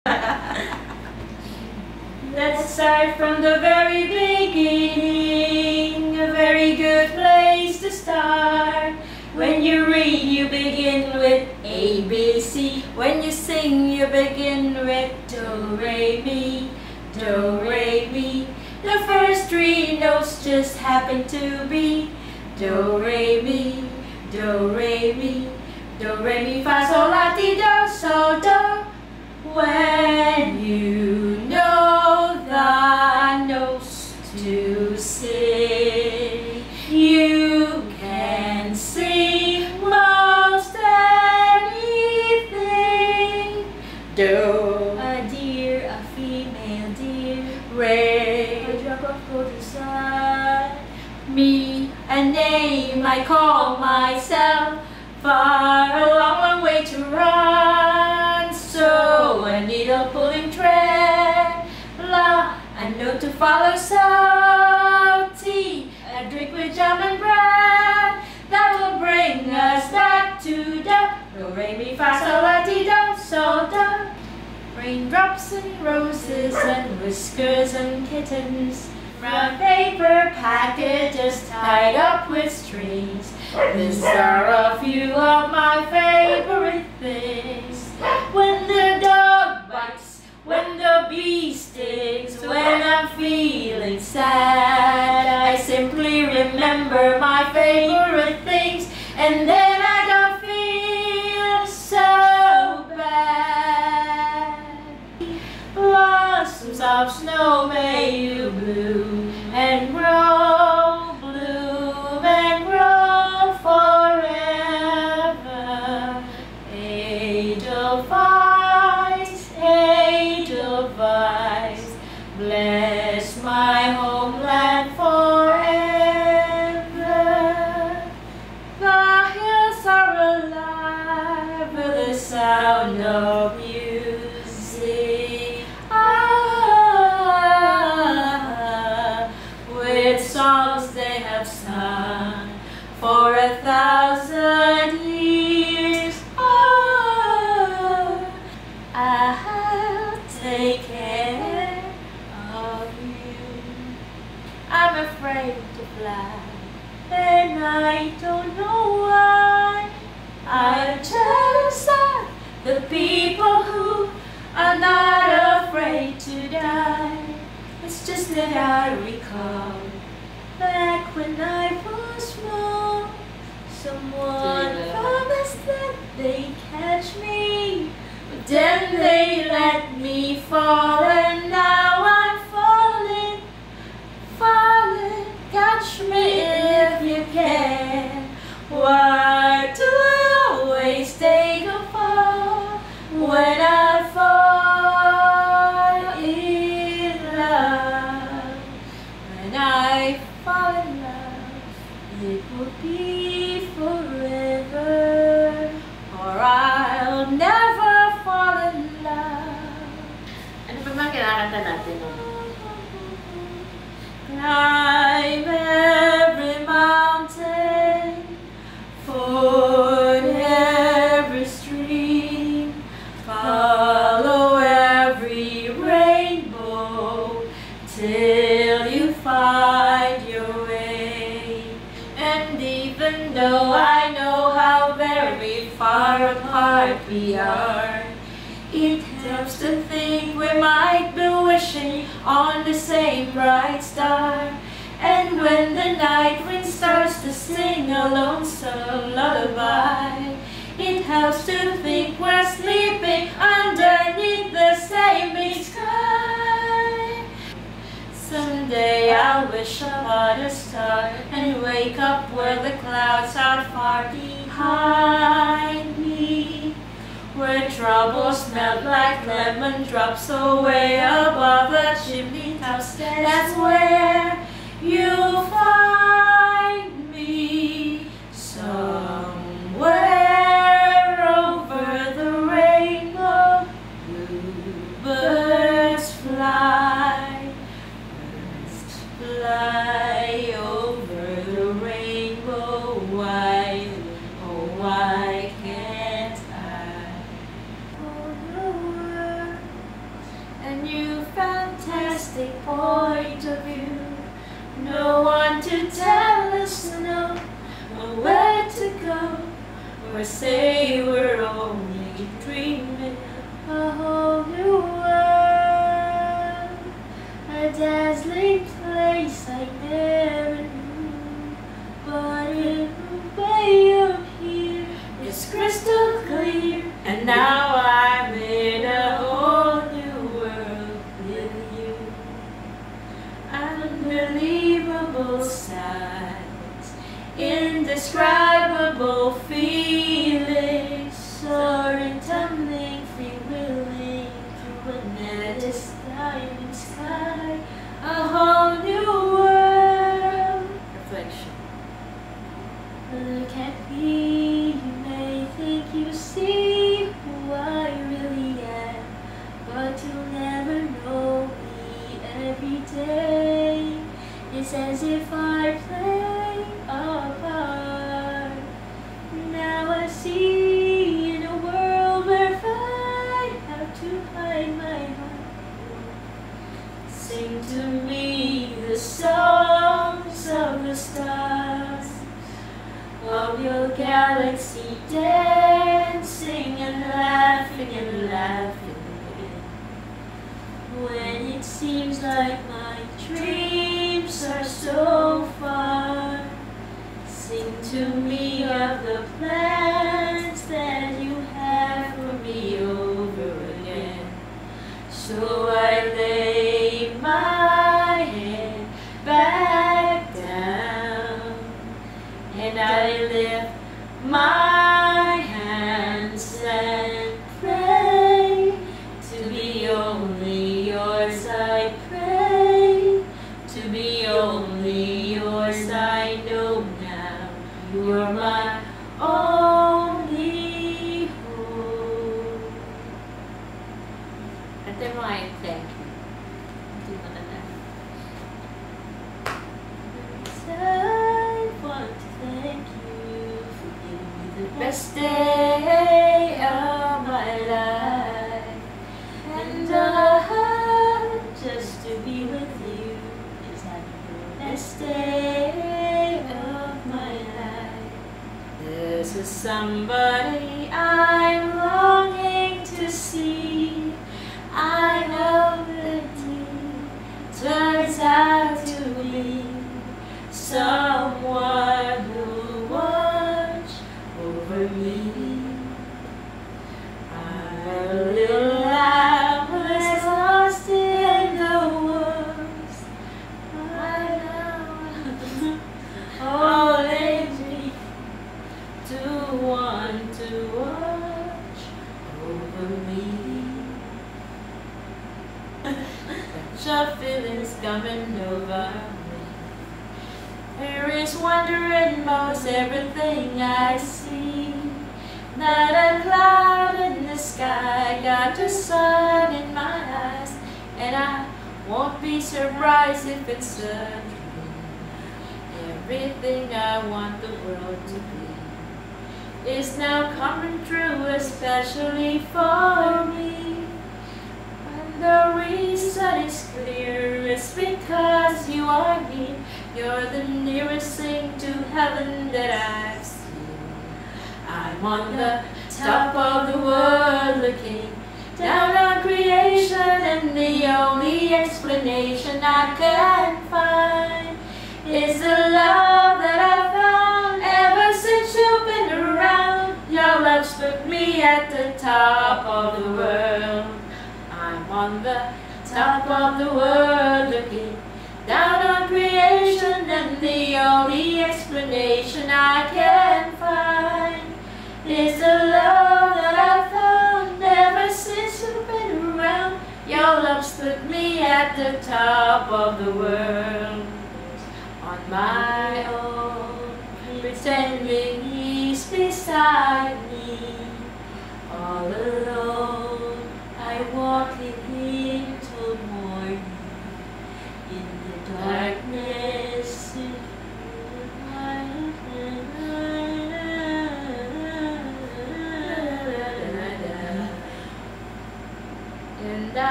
Let's start from the very beginning. A very good place to start. When you read, you begin with A, B, C. When you sing, you begin with Do, Re, Mi. Do, Re, Mi. The first three notes just happen to be Do, Re, Mi. Do, Re, Mi. Do, Re, Mi, Fa, Sol, La, Ti, Do, So, Do. When you know the notes to sing, you can sing most anything. Do a deer, a female deer, Ray, a drop of golden sun. Me, a name I call myself, far a follow. So tea, a drink with jam and bread that will bring us back to the do, re, mi, fa, sol, la, ti, do, so, do. Raindrops and roses and whiskers and kittens From paper packages tied up with strings These are a few of my favorite things When the dog bites, when the bee When I'm feeling sad I simply remember my favorite things And then I don't feel so bad. Blossoms of snow may you natin? No? Climb every mountain, ford every stream, follow every rainbow till you find your way. And even though I know how very far apart we are, it helps to think we might be wishing on the same bright star. And when the night wind starts to sing a lonesome lullaby, it helps to think we're sleeping underneath the same big sky. Someday I'll wish upon a star and wake up where the clouds are far behind me. Where troubles melt like lemon drops away above the chimney tops. That's where No one to tell us no, or where to go, or say we're only dreaming a whole new world, a dazzling place I never knew. But in way up here, it's crystal clear, and now I'm indescribable best day of my life. And uh, just to be with you is having the best day of my life. This is somebody me. Sun in my eyes, and I won't be surprised if it's dream. Everything I want the world to be is now coming true, especially for me. And the reason is clear, it's because you are near. You're the nearest thing to heaven that I've seen. I'm on the top of the world looking down on creation, and the only explanation I can find is the love that I found ever since you've been around. Your love's put me at the top of the world. I'm on the top of the world looking down on creation, and the only explanation I can find is the love that I Your love's put me at the top of the world. On my own,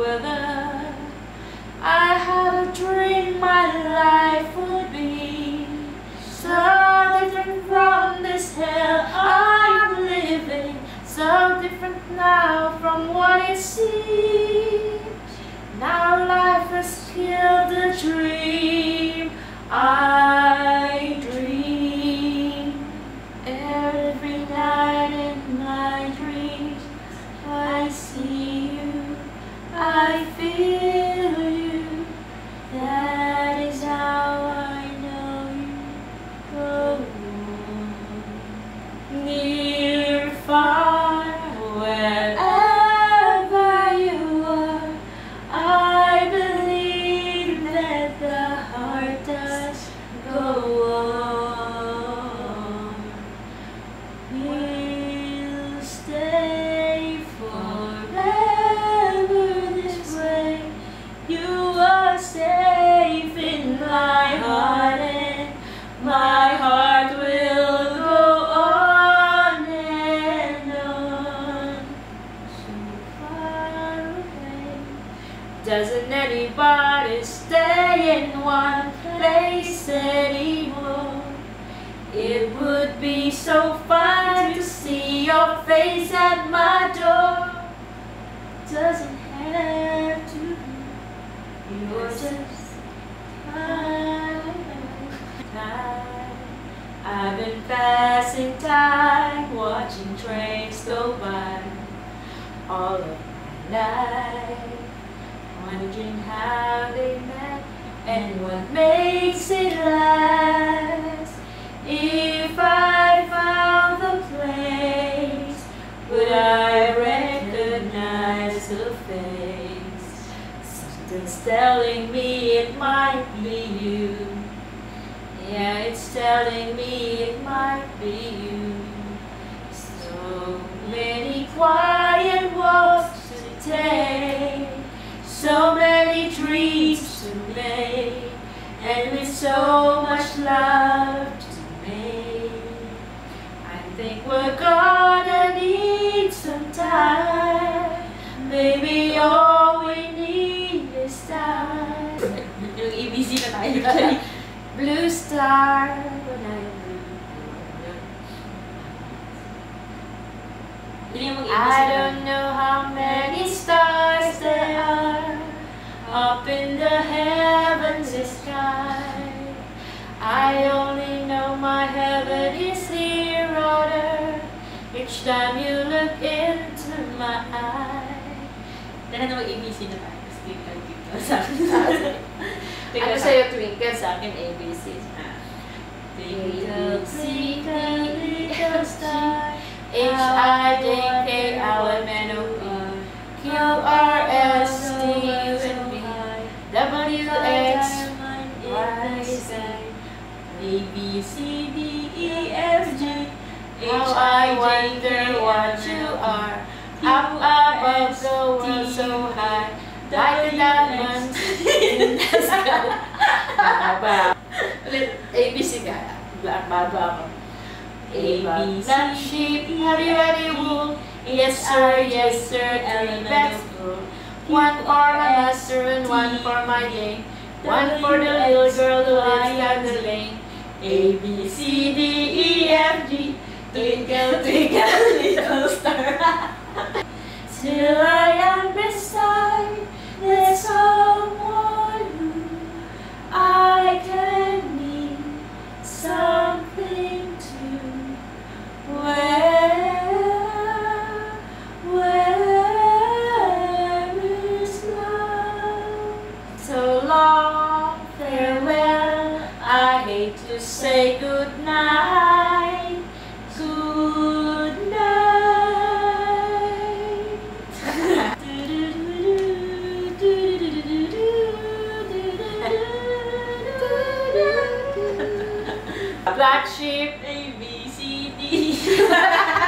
weather I had a dream my life would be So different from this hell I'm living. So different now from what it seems. Now life has killed the dream I dream. Every night I feel my heart will go on and on. So far away. Doesn't anybody stay in one place anymore? It would be so fun to see your face at my door. Doesn't watching trains go by all of my life, wondering how they met and what makes it last. If I found the place, would I recognize the face? Something's telling me it might be you. Yeah, it's telling me it might be you. So many quiet walks to take, so many dreams to make, and with so much love to make. I think we're gonna need some time. Maybe all we need is time. Yung ABC na tayo. Blue star when I blue. Hindi yung mag-ABC I don't know how many stars there are up in the heavenly sky. I only know my heaven is here on earth. Each time you look into my eye. Dahil na mag-ABC na tayo. Tapos twinkle, twinkle sa akin. Ano sa'yo, Twinkle? Sa akin, ABC. Twinkle, twinkle, little star. H I J K L M N O P Q R S T U N V W X Y Z A B C D E F G H I J K what you are up above so well so high like diamonds in the sky. Baba. Ulit, ABC ka. Baba. A, sheep, E, G, wool. Yes sir, yes sir, One for my master and one for my. One for the little girl who down the lane. A, B, C, D, E, F, G, Twinkle, twinkle, little Black sheep. A B C D.